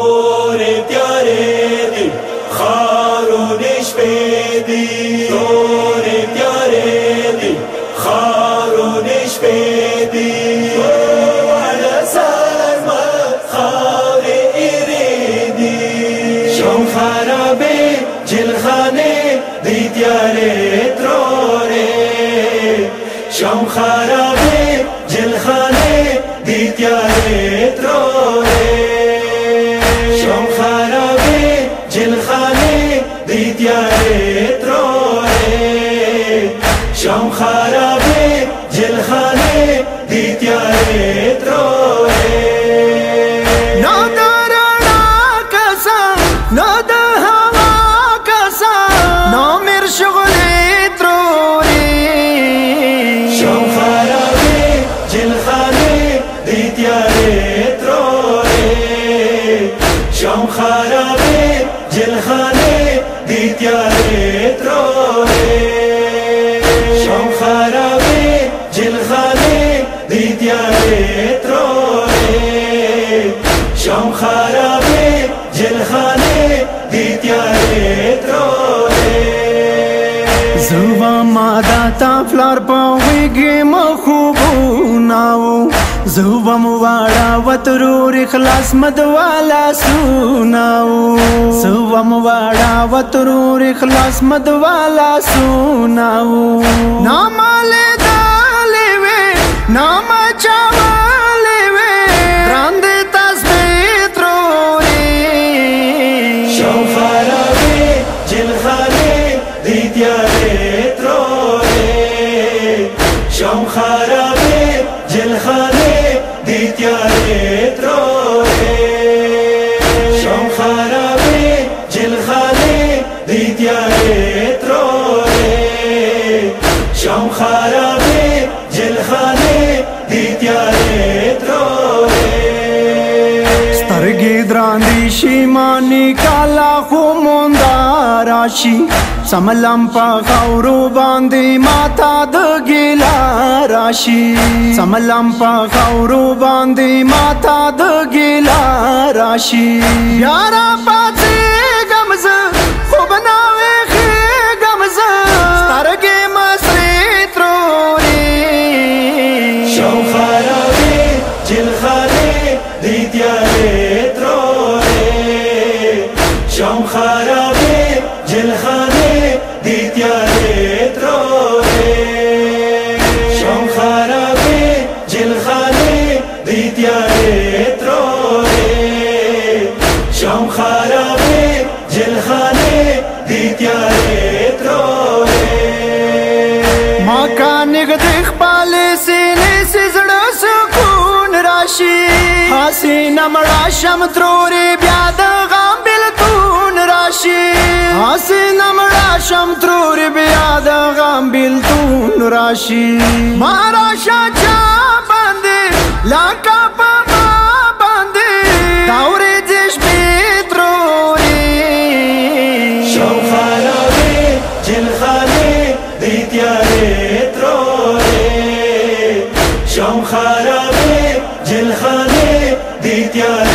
دورت يا ريدي خاروني شبيدي دورت يا ريدي خاروني شبيدي وعلى سلمى خاري إريدي شوم خرابي ديت يا ريت روري شوم خرابي ديت يا ريت روري شام خرابه جلخانه دیتیاره تروه خرابه جلخانه دیتیاره دیار تروره شام خرابه جلخانه دیار تروره زوا مادا تا فلار پویگی مخوبو ناو زوبم واړه وترور اخلاص مدوالا سوناو زوبم واړه وترور اخلاص مدوالا سوناو ناماله شام خرابه جل خانه دیتیاره تروه شام خرابه جل خانه دیتیاره تروه شام خرابه جل خانه دیتیاره تروه سترگی دراندی شیمانی کالا خو منداراشی سملم په غورو باندې ماتا د ګیلا راشي سملم په غورو باندې ماتا د ګیلا راشي یارا پاتې غمز خو بناوي خې غمز سترګې مسرې تروري شو خرابې جل خرابې دې تیار دی تیارې ترورې شام خرابې جلخانه دی تیارې ترورې ما کا نګدې خپل سینې سزړه سکون راشي حسینه مړه شم ترورې بیا د غم بلتون راشي حسینه مړه شم ترورې بیا د غم بلتون راشي ما راشي खाना में जिल खाने दी